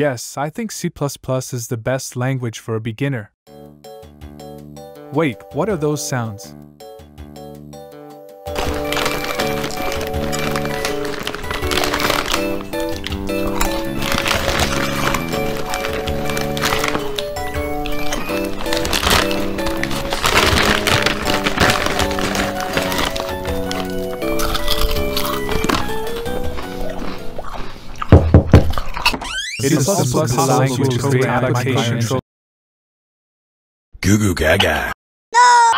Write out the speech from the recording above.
Yes, I think C is the best language for a beginner. Wait, what are those sounds? It is also a language to create application Goo goo gaga. No!